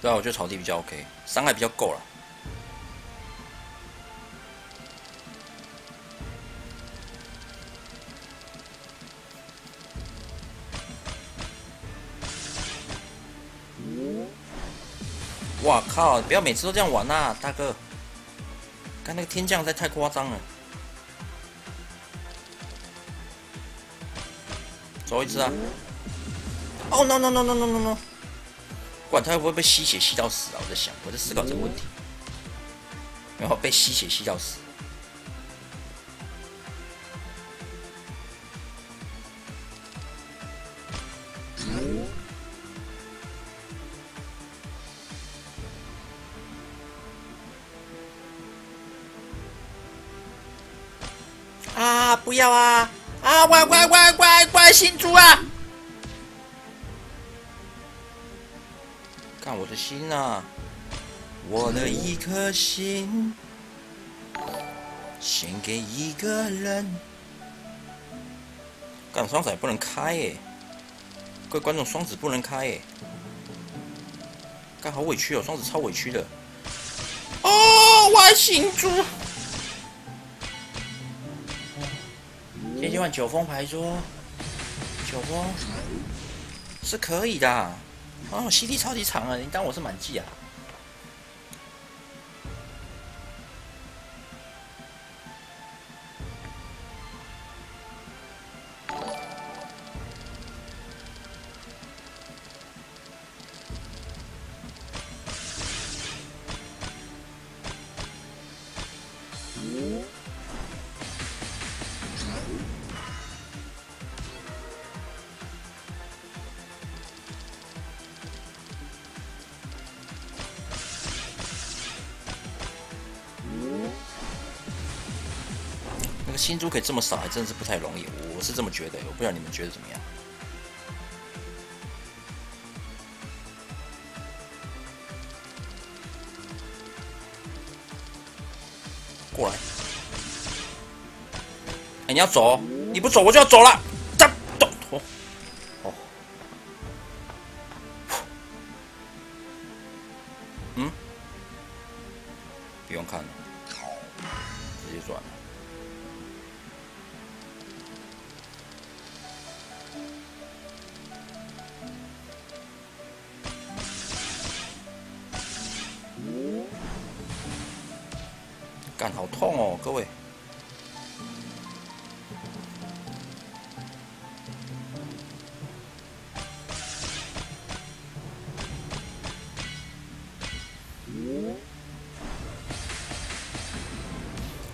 对啊，我觉得草地比较 OK，伤害比较够了。哇靠！不要每次都这样玩呐，大哥。看那个天降，在太夸张了。走一只啊！哦 no no no no no no no！管他会不会被吸血吸到死啊！我在想，我在思考这个问题。然后被吸血吸到死。啊！不要啊！啊！乖乖乖乖乖，新猪啊！看我的心啊！我的一颗心，献给一个人。干双子不能开耶！各位观众，双子不能开耶！干好委屈哦，双子超委屈的。哦，外星猪！今晚九峰牌桌，九峰是可以的。哦，CD 超级长啊！你当我是满记啊？新珠可以这么少，还真是不太容易。我是这么觉得，我不知道你们觉得怎么样。过来！哎，你要走？你不走，我就要走了。站，动，哦，哦，嗯，不用看了，直接转了。好痛哦，各位。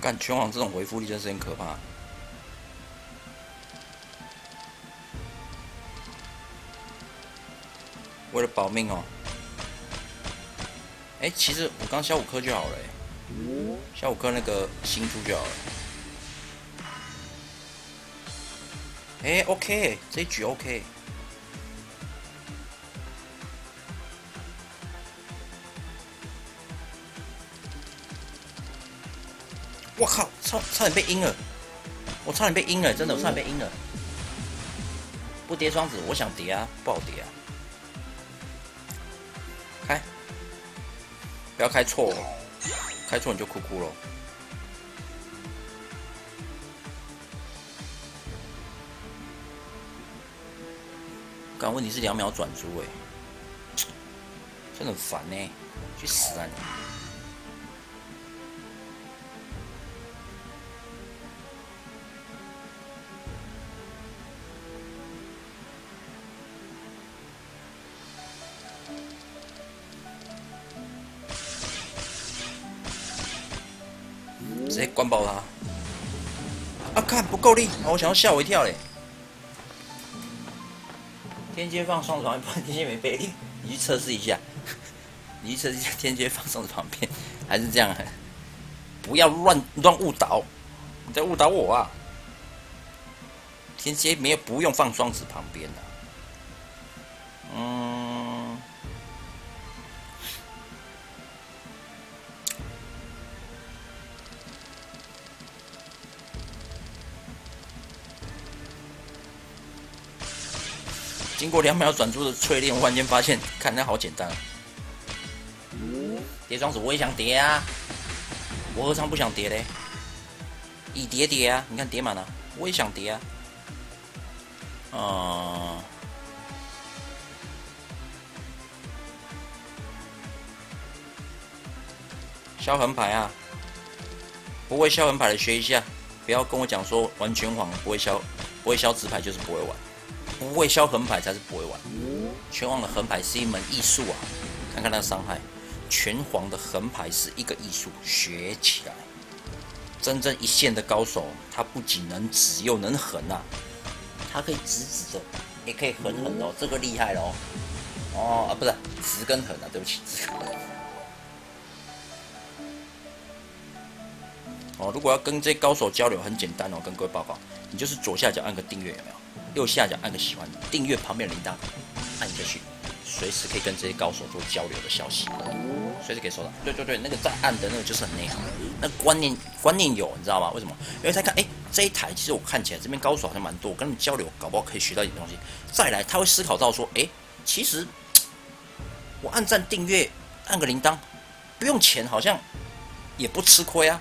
干，拳王这种回复力真是很可怕。为了保命哦。哎，其实我刚消五颗就好了，小五颗那个新珠就好了。哎，OK，这一局 OK。我靠，差差点被阴了！我差点被阴了，真的，我差点被阴了。不叠双子，我想叠啊，不好叠啊。开，不要开错，开错你就哭哭了。刚问题是两秒转租哎，真的很烦呢，去死啊你！接关爆他！啊，看不够力，我想要吓我一跳嘞！天街放双子旁边，天街没背力，你去测试一下，你去测试一下天街放双子旁边，还是这样？不要乱乱误导，你在误导我啊！天街没有不用放双子旁边的，经过两秒转珠的淬炼，忽然间发现，看那好简单啊。叠庄子我也想叠啊，我何尝不想叠嘞？一叠叠啊，你看叠满了，我也想叠啊。嗯，消横牌啊，不会消横牌的学一下，不要跟我讲说玩拳皇不会消，不会消直牌就是不会玩，不会削横牌才是不会玩。拳皇的横牌是一门艺术啊，看看那个伤害。拳皇的横牌是一个艺术，学起来。真正一线的高手，他不仅能直又能横啊，他可以直直的，也可以横横的，这个厉害喽。哦啊，不是直跟横啊，对不起，直跟横。哦，如果要跟这些高手交流，很简单哦，跟各位报告，你就是左下角按个订阅，有没有？右下角按个喜欢，订阅旁边铃铛按下去。随时可以跟这些高手做交流的消息，随时可以收到。对对对，那个在暗的那个就是很内行，那观念观念有，你知道吗？为什么？因为他看，哎，这一台其实我看起来这边高手好像蛮多，跟他们交流，搞不好可以学到一点东西。再来，他会思考到说，哎，其实我按赞订阅，按个铃铛，不用钱，好像也不吃亏啊。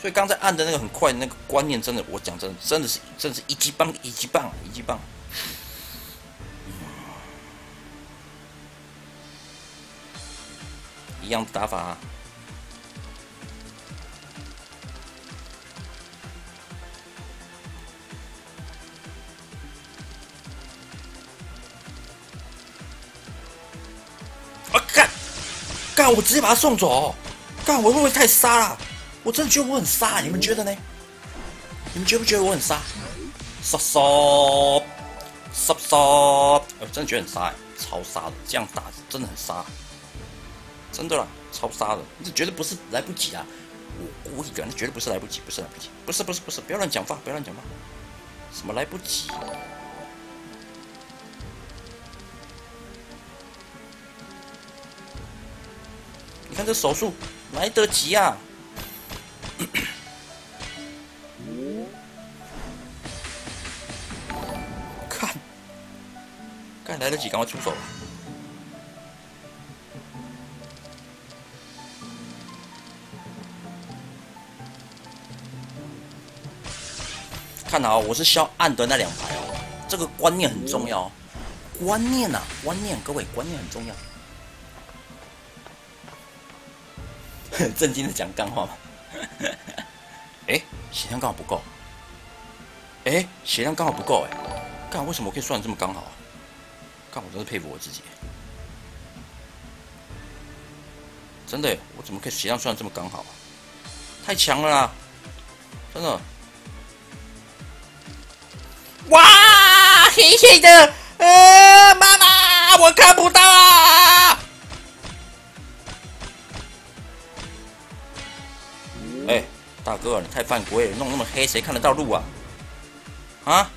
所以刚才按的那个很快，那个观念真的，我讲真的，真的是，真是一级棒，一级棒，一级棒。一样的打法。啊！干干！我直接把他送走！干！我会不会太杀了？我真的觉得我很杀，你们觉得呢？你们觉不觉得我很杀？杀杀杀杀！我真的觉得很杀，超杀的！这样打真的很杀。真的啦，超杀的，这绝对不是来不及啊！我故意的，那绝对不是来不及，不是来不及，不是不是不是，不要乱讲话，不要乱讲话，什么来不及？你看这手速来得及啊！来得及，赶快出手！看好，我是消暗的那两排哦，这个观念很重要，观念啊，观念，各位观念很重要。很震惊的讲干话吗？哎，血量刚好不够。哎，血量刚好不够哎，干为什么我可以算的这么刚好？我真是佩服我自己，真的，我怎么可以血量算这么刚好？太强了啦，真的。哇，黑黑的，呃，妈妈，我看不到啊！哎，大哥，你太犯规了，弄那么黑，谁看得到路啊？啊？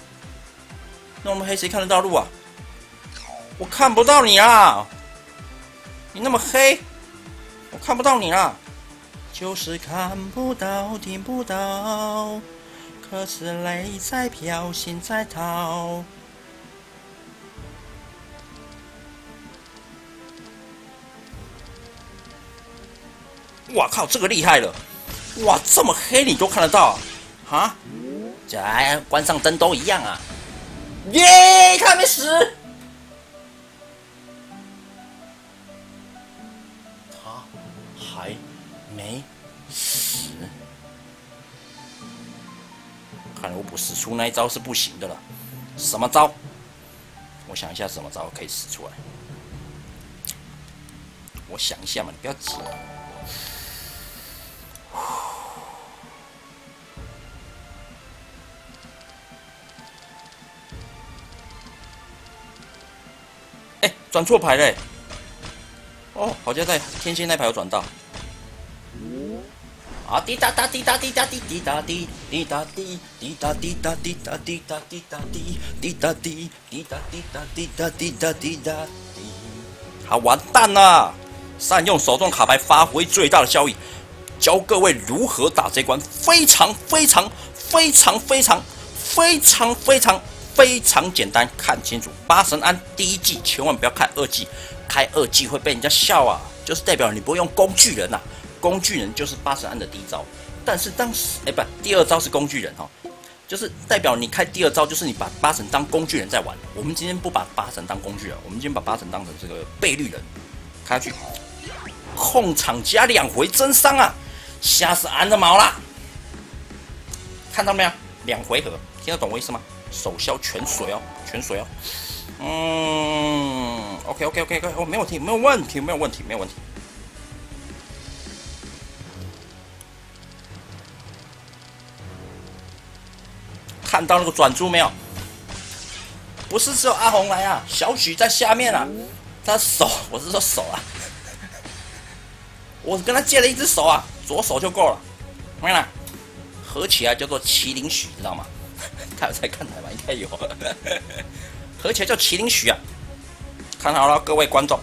弄那么黑，谁看得到路啊？我看不到你啊！你那么黑，我看不到你啊！就是看不到，听不到。可是泪在飘，心在逃。哇靠，这个厉害了！哇，这么黑你都看得到啊？这哎关上灯都一样啊！耶，他还没死，使出那一招是不行的了。什么招？我想一下，什么招可以使出来？我想一下嘛，你不要急。哎，转错牌嘞！哦，好像在天蝎那牌有转到。啊滴答答滴答滴答滴滴答滴滴答滴滴答滴答滴答滴答滴答滴答滴答滴滴答滴答滴答滴答滴答滴，好完蛋了！善用手中卡牌，发挥最大的效益，教各位如何打这关，非常非常非常非常非常非常非常简单，看清楚八神庵第一季，千万不要看二季，开二季会被人家笑啊！就是代表你不会用工具人呐。工具人就是八神庵的第一招，但是当时哎不，第二招是工具人哈，就是代表你开第二招就是你把八神当工具人在玩。我们今天不把八神当工具人，我们今天把八神当成这个倍率人，开下去，控场加两回真伤啊，吓死安的毛啦！看到没有？两回合，听得懂我意思吗？手消全水哦，全水哦。嗯，OK OK OK OK，哦，没问题，没有问题，没有问题，没有问题。看到那个转珠没有？不是只有阿红来啊，小许在下面啊。他手，我是说手啊。我跟他借了一只手啊，左手就够了。看了，合起来叫做麒麟许，知道吗？他有在看台吗？应该有。合起来叫麒麟许啊！看好了，各位观众，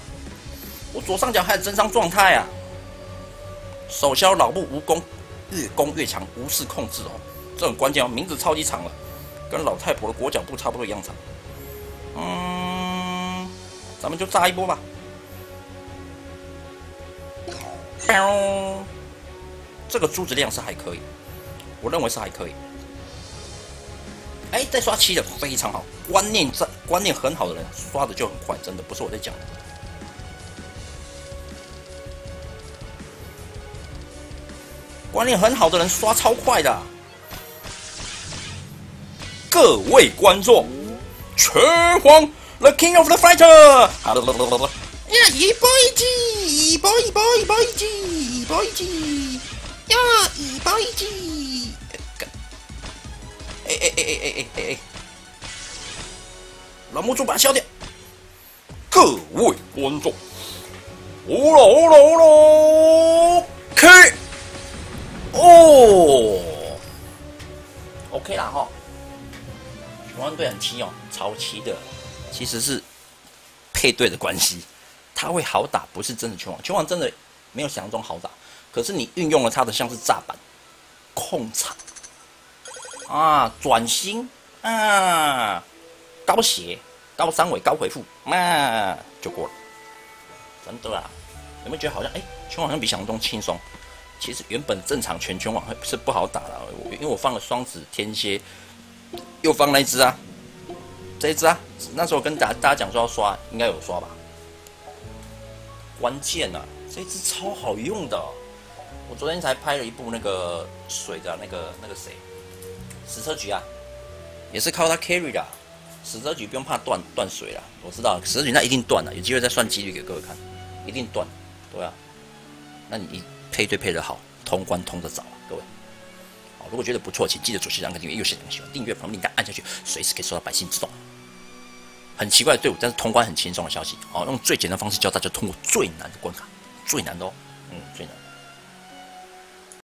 我左上角还有真伤状态啊。手消老木蜈蚣，越攻越强，无视控制哦。这很关键哦，名字超级长了，跟老太婆的裹脚布差不多一样长。嗯，咱们就炸一波吧。这个珠子量是还可以，我认为是还可以。哎，再刷七的非常好，观念在观念很好的人刷的就很快，真的不是我在讲。观念很好的人刷超快的。各位观众，拳皇 The King of the Fighter，好的，好的，好的，呀，一波一击，一波一波一波一击，一波一击，呀，一波一击，哎哎哎哎哎哎哎哎，老母猪把消掉，各位观众，哦喽哦喽哦喽，K，哦。OK 了哈、拳王队很齐哦，超期的，其实是配对的关系。他会好打，不是真的拳王。拳王真的没有想象中好打，可是你运用了他的像是炸板、控场啊、转心啊、高血、高三尾、高回复，那就过了。真的啊，有没有觉得好像哎，拳王好像比想象中轻松？其实原本正常拳拳王是不好打的，因为我放了双子天蝎。又放了一只啊，这一只啊，那时候跟大大家讲说要刷，应该有刷吧。关键啊，这只超好用的，我昨天才拍了一部那个水的那个那个谁，矢车局啊，也是靠它 carry 的。矢车局不用怕断断水了，我知道矢车局那一定断了，有机会再算几率给各位看，一定断，对啊。那你配对配的好，通关通的早，如果觉得不错，请记得左下角订阅，右下角喜欢订阅，旁边铃铛按下去，随时可以收到百姓自动。很奇怪的队伍，但是通关很轻松的消息。哦，用最简单的方式教大家通过最难的关卡，最难的哦，嗯，最难。